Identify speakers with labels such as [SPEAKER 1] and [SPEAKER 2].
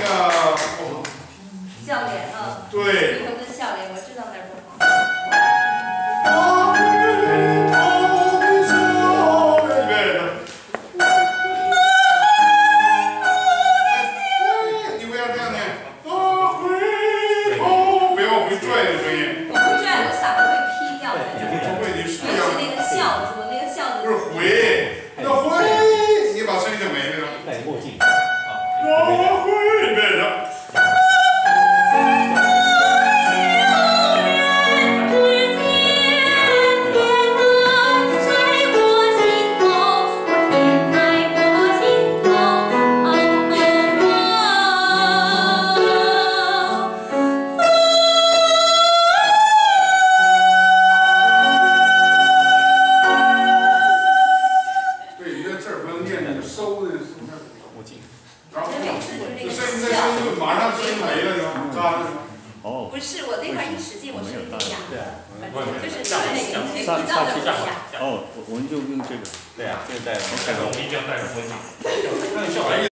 [SPEAKER 1] 个、笑脸、啊，对，笑脸，我知儿不要念，你收的是那
[SPEAKER 2] 墨镜。
[SPEAKER 1] 然后
[SPEAKER 3] 每次就是那个
[SPEAKER 1] 这声音再收就马上声音没了，你知道吗？嘎了。
[SPEAKER 4] 哦，
[SPEAKER 3] 不是我那块一使劲，我声音就哑。
[SPEAKER 2] 对啊，
[SPEAKER 3] 就是那个音频
[SPEAKER 4] 上
[SPEAKER 3] 知道的不一样。
[SPEAKER 4] 哦，我我们就用这个。
[SPEAKER 2] 对啊，这个戴着。
[SPEAKER 5] 我们一定要带着墨镜。
[SPEAKER 1] 那你小孩